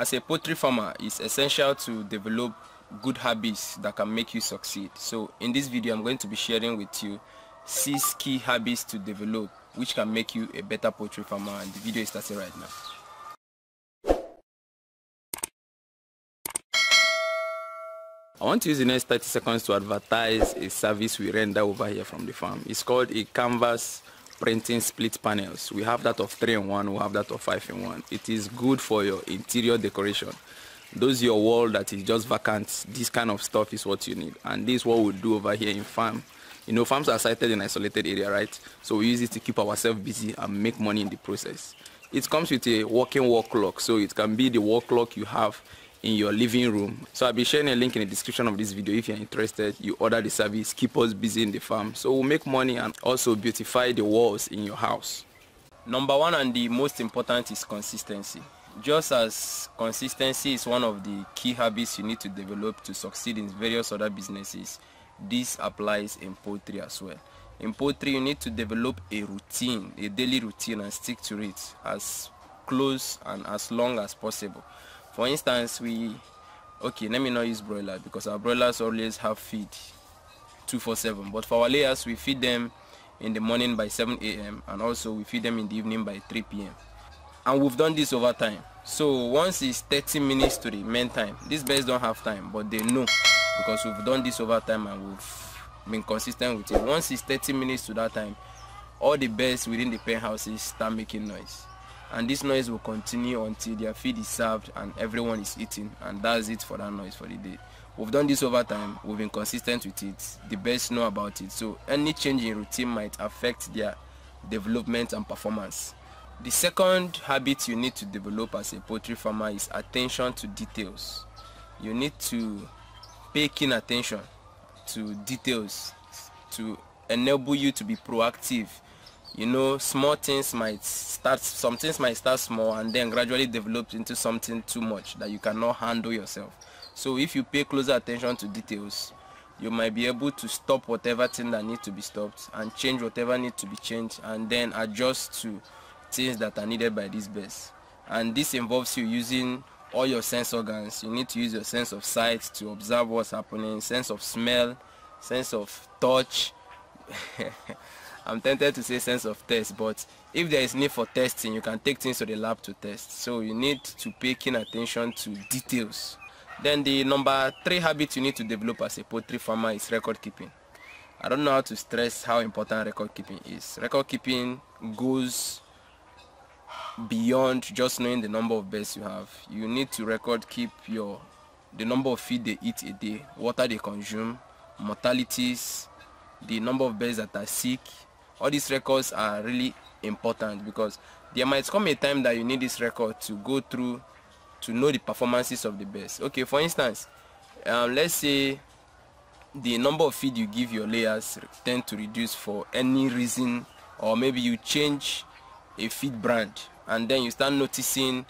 as a poultry farmer, it's essential to develop good habits that can make you succeed. So in this video, I'm going to be sharing with you six key habits to develop which can make you a better poultry farmer and the video is starting right now. I want to use the next 30 seconds to advertise a service we render over here from the farm. It's called a canvas printing split panels. We have that of 3 in 1, we have that of 5 in 1. It is good for your interior decoration. Those your wall that is just vacant, this kind of stuff is what you need. And this is what we do over here in farm. You know, farms are sited in isolated area, right? So we use it to keep ourselves busy and make money in the process. It comes with a working wall clock, so it can be the wall clock you have in your living room. So I'll be sharing a link in the description of this video if you're interested. You order the service, keep us busy in the farm. So we'll make money and also beautify the walls in your house. Number one and the most important is consistency. Just as consistency is one of the key habits you need to develop to succeed in various other businesses, this applies in poultry as well. In poultry, you need to develop a routine, a daily routine and stick to it as close and as long as possible. For instance, we, okay, let me not use broiler because our broilers always have feed 247. But for our layers, we feed them in the morning by 7 a.m. and also we feed them in the evening by 3 p.m. And we've done this over time. So once it's 30 minutes to the main time, these birds don't have time, but they know because we've done this over time and we've been consistent with it. Once it's 30 minutes to that time, all the birds within the pen houses start making noise and this noise will continue until their feed is served and everyone is eating. And that's it for that noise for the day. We've done this over time. We've been consistent with it. The best know about it. So any change in routine might affect their development and performance. The second habit you need to develop as a poultry farmer is attention to details. You need to pay keen attention to details to enable you to be proactive you know small things might start some things might start small and then gradually develop into something too much that you cannot handle yourself. So if you pay closer attention to details you might be able to stop whatever thing that needs to be stopped and change whatever needs to be changed and then adjust to things that are needed by this base. And this involves you using all your sense organs. You need to use your sense of sight to observe what's happening sense of smell sense of touch I'm tempted to say sense of test, but if there is need for testing, you can take things to the lab to test. So you need to pay keen attention to details. Then the number three habit you need to develop as a poultry farmer is record keeping. I don't know how to stress how important record keeping is. Record keeping goes beyond just knowing the number of birds you have. You need to record keep your the number of feed they eat a day, water they consume, mortalities, the number of birds that are sick, all these records are really important because there might come a time that you need this record to go through to know the performances of the best. Okay for instance um, let's say the number of feed you give your layers tend to reduce for any reason or maybe you change a feed brand and then you start noticing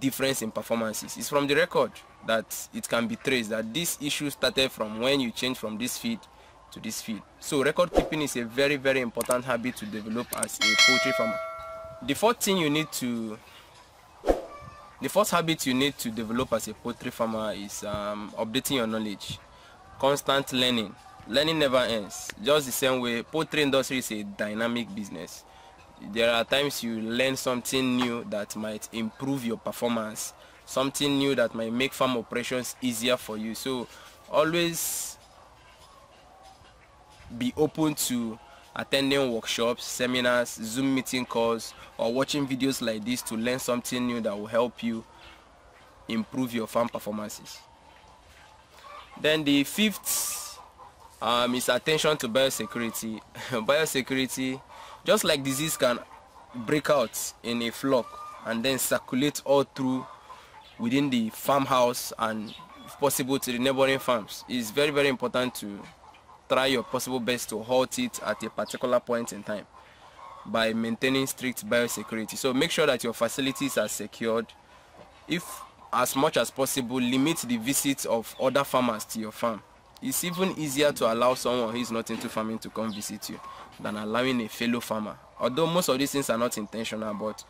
difference in performances. It's from the record that it can be traced that this issue started from when you change from this feed to this field. So record keeping is a very, very important habit to develop as a poultry farmer. The fourth thing you need to, the first habit you need to develop as a poultry farmer is um, updating your knowledge. Constant learning. Learning never ends. Just the same way, poultry industry is a dynamic business. There are times you learn something new that might improve your performance, something new that might make farm operations easier for you. So always be open to attending workshops, seminars, Zoom meeting calls, or watching videos like this to learn something new that will help you improve your farm performances. Then the fifth um, is attention to biosecurity. biosecurity, just like disease can break out in a flock and then circulate all through within the farmhouse and if possible to the neighboring farms, it's very very important to try your possible best to halt it at a particular point in time by maintaining strict biosecurity. So make sure that your facilities are secured. If as much as possible, limit the visits of other farmers to your farm. It's even easier to allow someone who is not into farming to come visit you than allowing a fellow farmer. Although most of these things are not intentional, but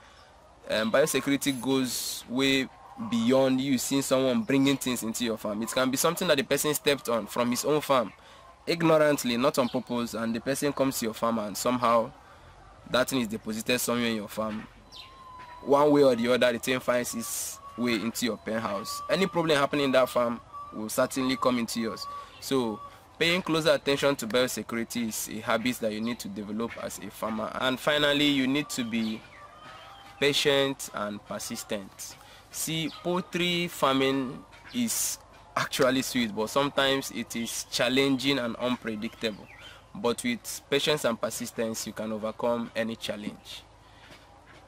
um, biosecurity goes way beyond you seeing someone bringing things into your farm. It can be something that the person stepped on from his own farm ignorantly, not on purpose, and the person comes to your farm and somehow that thing is deposited somewhere in your farm. One way or the other, the thing finds its way into your penthouse. Any problem happening in that farm will certainly come into yours. So paying closer attention to biosecurity is a habit that you need to develop as a farmer. And finally, you need to be patient and persistent. See, poultry farming is actually sweet, but sometimes it is challenging and unpredictable. But with patience and persistence, you can overcome any challenge.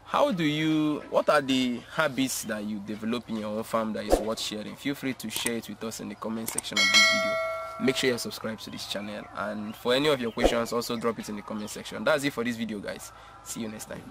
How do you, what are the habits that you develop in your own farm that is worth sharing? Feel free to share it with us in the comment section of this video. Make sure you subscribe to this channel and for any of your questions, also drop it in the comment section. That's it for this video guys. See you next time.